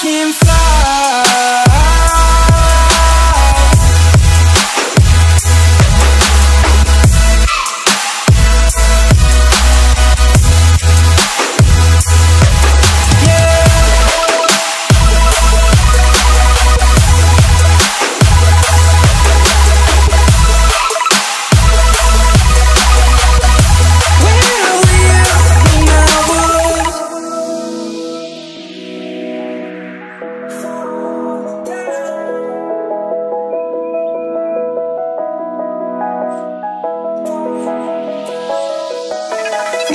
can fly.